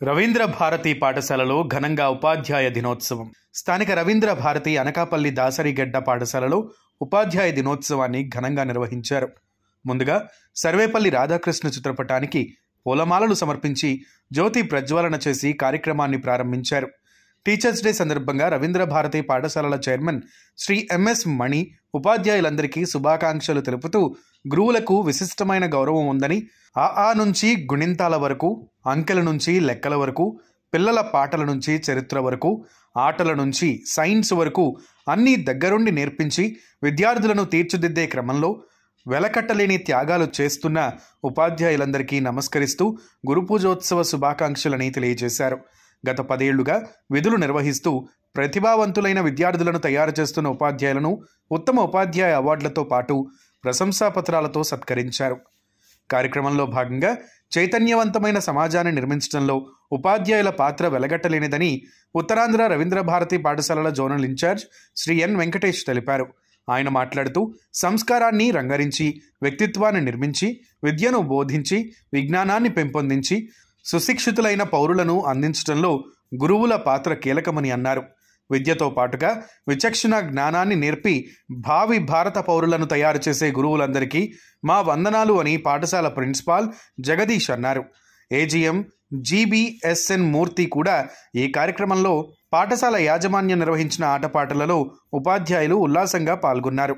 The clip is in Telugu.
రవీంద్ర భారతి పాఠశాలలో ఘనంగా ఉపాధ్యాయ దినోత్సవం. స్థానిక రవీంద్ర భారతి అనకాపల్లి దాసరిగడ్డ పాఠశాలలో ఉపాధ్యాయ దినోత్సవాన్ని ఘనంగా నిర్వహించారు. ముందుగా సర్వేపల్లి రాధాకృష్ణ చిత్రపటానికి పూలమాలలు సమర్పించి జ్యోతి ప్రజ్వలన చేసి కార్యక్రమాన్ని ప్రారంభించారు. టీచర్స్ డే సందర్భంగా రవీంద్ర భారతి పాఠశాలల chairman Shri M S Mani ఉపాధ్యాయులందరికీ శుభాకాంక్షలు తెలుపుతూ గురువులకు విశిష్టమైన గౌరవం ఉందని ఆ ఆ నుంచి గుణింతాల వరకు అంకెల నుంచి లెక్కల వరకు పిల్లల పాటల నుంచి చరిత్ర వరకు ఆటల నుంచి సైన్స్ వరకు అన్నీ దగ్గరుండి నేర్పించి విద్యార్థులను తీర్చిదిద్దే క్రమంలో వెలకట్టలేని త్యాగాలు చేస్తున్న ఉపాధ్యాయులందరికీ నమస్కరిస్తూ గురుపూజోత్సవ శుభాకాంక్షలని తెలియజేశారు. గత పదేళ్ళుగా విధులు నిర్వహిస్తూ ప్రతిభావంతులైన విద్యార్థులను తయారు చేస్తున్న ఉపాధ్యాయులను ఉత్తమ ఉపాధ్యాయ అవార్డులతో పాటు ప్రశంసాపత్రాలతో సత్కరించారు. కార్యక్రమంలో భాగంగా చైతన్యవంతమైన సమాజాన్ని నిర్మించడంలో ఉపాధ్యాయుల పాత్ర వెలగట్టలేనిదని ఉత్తరాంధ్ర రవీంద్ర భారతి పాఠశాలల zonal incharge Shri N Venkatesh తెలిపారు. ఆయన మాట్లాడుతూ సంస్కారాన్ని రంగరించి వ్యక్తిత్వాన్ని నిర్మించి విద్యను బోధించి విజ్ఞానాన్ని పెంపొందించి సుశిక్షితులైన పౌరులను అందించడంలో గురువుల పాత్ర కీలకమని అన్నారు. విద్యతో పాటుగా విచక్షణ జ్ఞానాన్ని నేర్పి భావి భారత పౌరులను తయారు చేసే గురువులందరికీ మా వందనాలు అని పాఠశాల ప్రిన్సిపాల్ జగదీష్ అన్నారు. ఏజీఎం జీబీఎస్ఎన్ మూర్తి కూడా ఈ కార్యక్రమంలో పాఠశాల యాజమాన్యం నిర్వహించిన ఆటపాటలలో ఉపాధ్యాయులు ఉల్లాసంగా పాల్గొన్నారు.